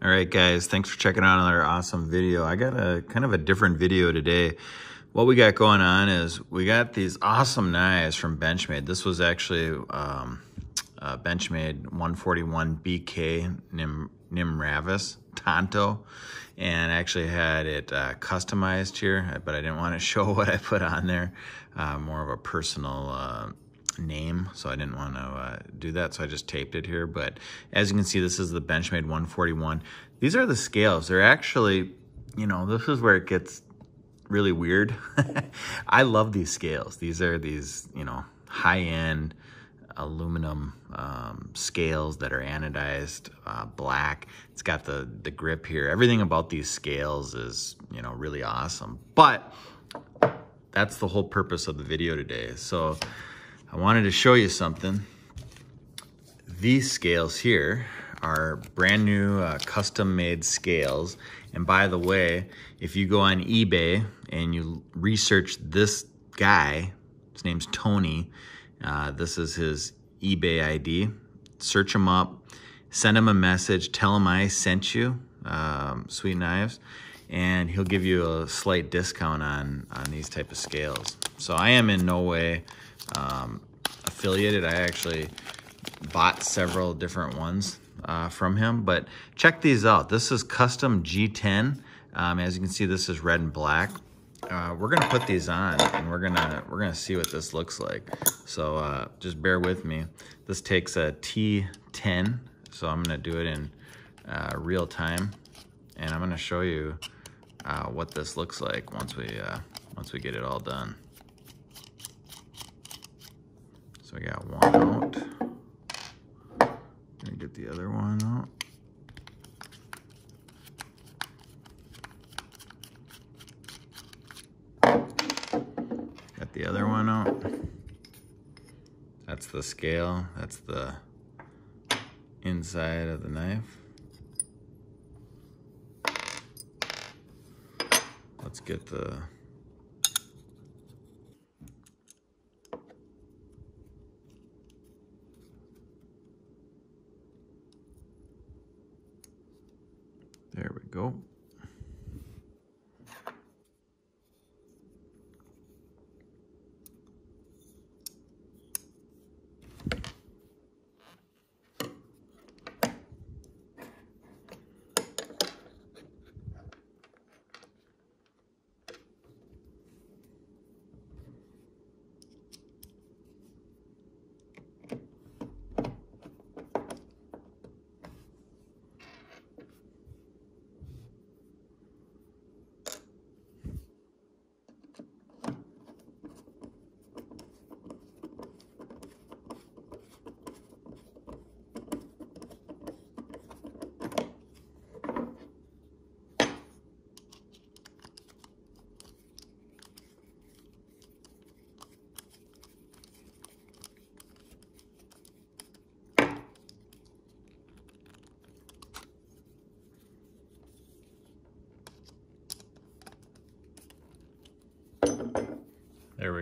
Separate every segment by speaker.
Speaker 1: All right, guys, thanks for checking out another awesome video. I got a kind of a different video today. What we got going on is we got these awesome knives from Benchmade. This was actually um, Benchmade 141 BK Nim, Nimravus Tonto and I actually had it uh, customized here, but I didn't want to show what I put on there. Uh, more of a personal uh, name, so I didn't want to uh, do that, so I just taped it here. But as you can see, this is the Benchmade 141. These are the scales. They're actually, you know, this is where it gets really weird. I love these scales. These are these, you know, high-end aluminum um, scales that are anodized uh, black. It's got the, the grip here. Everything about these scales is, you know, really awesome. But that's the whole purpose of the video today. So I wanted to show you something. These scales here are brand new uh, custom made scales. And by the way, if you go on eBay and you research this guy, his name's Tony, uh, this is his eBay ID. Search him up, send him a message, tell him I sent you, um, Sweet Knives, and he'll give you a slight discount on, on these type of scales. So I am in no way um, affiliated. I actually bought several different ones uh, from him, but check these out. This is custom G10. Um, as you can see, this is red and black. Uh, we're gonna put these on and we're gonna we're gonna see what this looks like. So uh, just bear with me. This takes a T10, so I'm gonna do it in uh, real time, and I'm gonna show you uh, what this looks like once we uh, once we get it all done. We got one out. Get the other one out. Got the other one out. That's the scale. That's the inside of the knife. Let's get the There we go.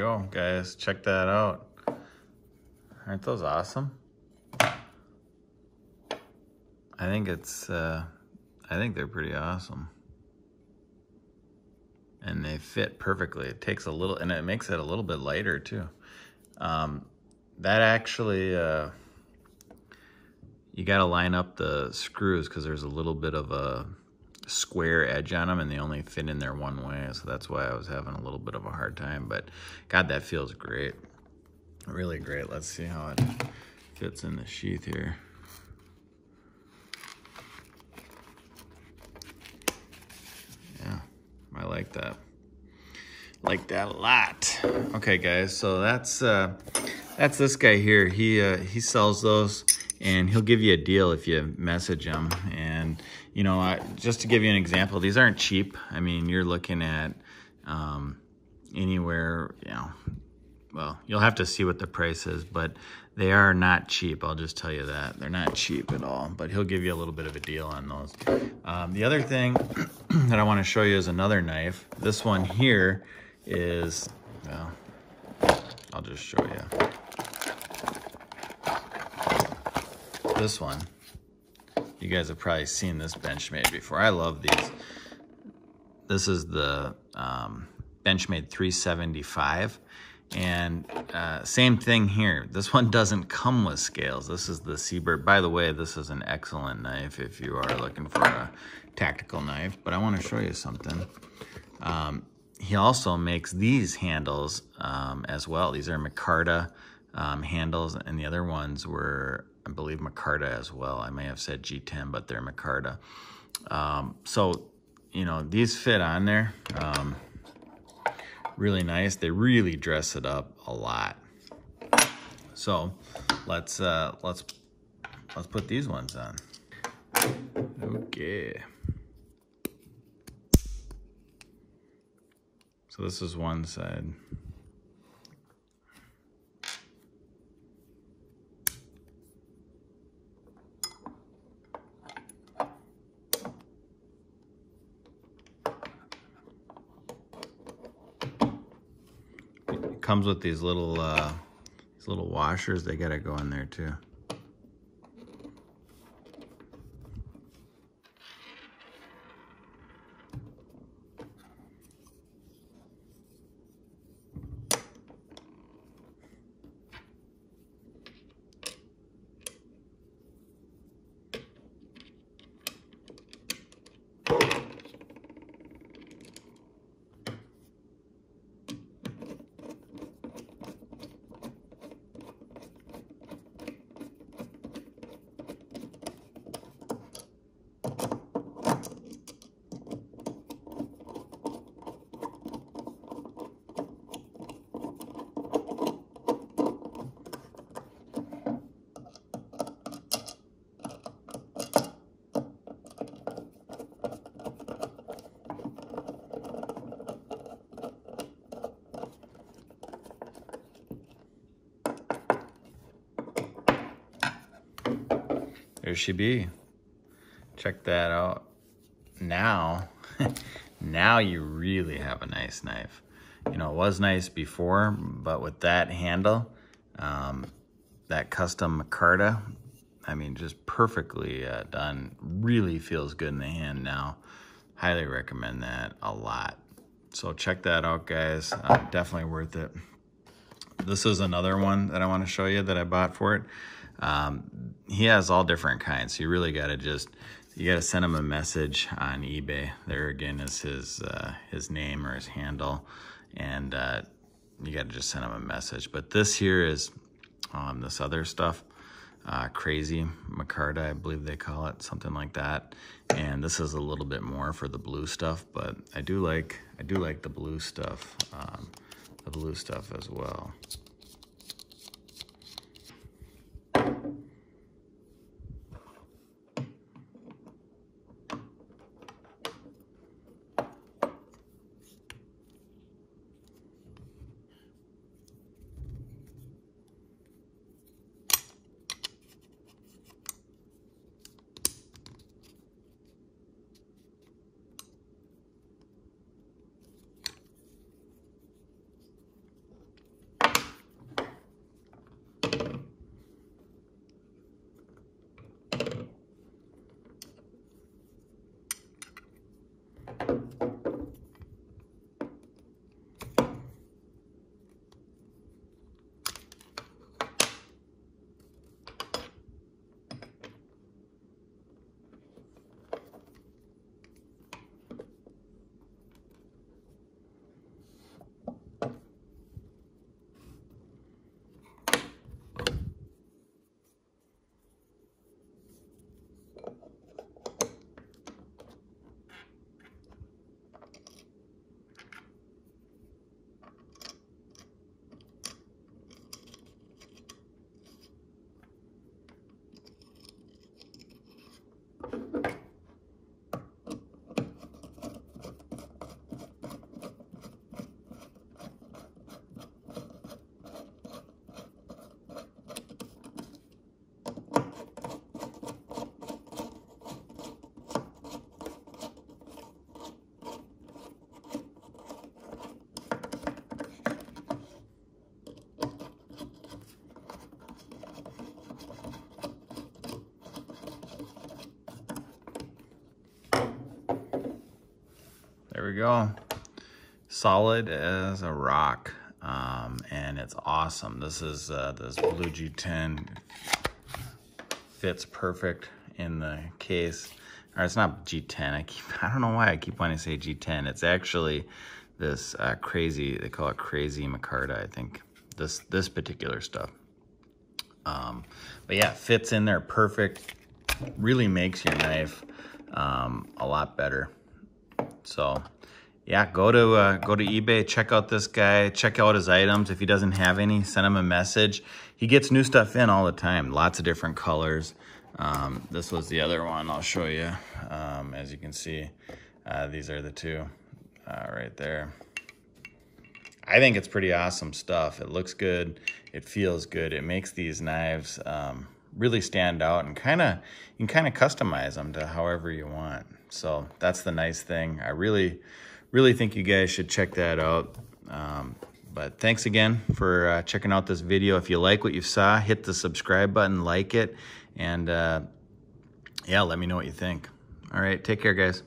Speaker 1: Go, guys. Check that out. Aren't those awesome? I think it's, uh, I think they're pretty awesome. And they fit perfectly. It takes a little, and it makes it a little bit lighter too. Um, that actually, uh, you got to line up the screws because there's a little bit of a square edge on them and they only fit in there one way. So that's why I was having a little bit of a hard time. But God, that feels great. Really great. Let's see how it fits in the sheath here. Yeah, I like that. Like that a lot. Okay, guys, so that's uh, that's this guy here. He uh, he sells those and he'll give you a deal if you message him. And you know, I, just to give you an example, these aren't cheap. I mean, you're looking at um, anywhere, you know, well, you'll have to see what the price is, but they are not cheap. I'll just tell you that. They're not cheap at all, but he'll give you a little bit of a deal on those. Um, the other thing that I want to show you is another knife. This one here is, well, I'll just show you. This one You guys have probably seen this Benchmade before. I love these. This is the um, Benchmade 375. And uh, same thing here. This one doesn't come with scales. This is the Seabird. By the way, this is an excellent knife if you are looking for a tactical knife. But I want to show you something. Um, he also makes these handles um, as well. These are Micarta um, handles, and the other ones were, I believe, Micarta as well. I may have said G10, but they're Micarta. Um, so, you know, these fit on there. Um, really nice. They really dress it up a lot. So let's uh, let's let's put these ones on. Okay. So this is one side. Comes with these little uh, these little washers. They gotta go in there too. There she be. Check that out. Now, now you really have a nice knife. You know, it was nice before, but with that handle, um, that custom Micarta, I mean, just perfectly uh, done. Really feels good in the hand now. Highly recommend that a lot. So check that out, guys. Uh, definitely worth it. This is another one that I want to show you that I bought for it. Um, he has all different kinds. You really got to just, you got to send him a message on eBay. There again is his, uh, his name or his handle. And uh, you got to just send him a message. But this here is um, this other stuff. Uh, crazy Micarta, I believe they call it, something like that. And this is a little bit more for the blue stuff, but I do like I do like the blue stuff, um, the blue stuff as well. We go. Solid as a rock. Um, and it's awesome. This is uh, this Blue G10 fits perfect in the case. Or it's not G10. I keep I don't know why I keep wanting to say G10. It's actually this uh, crazy. They call it crazy micarta. I think this this particular stuff. Um, but yeah, fits in there perfect. Really makes your knife um, a lot better. So yeah, go to uh, go to eBay, check out this guy, check out his items. If he doesn't have any, send him a message. He gets new stuff in all the time, lots of different colors. Um, this was the other one I'll show you. Um, as you can see, uh, these are the two uh, right there. I think it's pretty awesome stuff. It looks good. It feels good. It makes these knives um, really stand out and kind of you can kind of customize them to however you want. So that's the nice thing. I really really think you guys should check that out. Um, but thanks again for uh, checking out this video. If you like what you saw, hit the subscribe button, like it, and uh, yeah, let me know what you think. All right, take care, guys.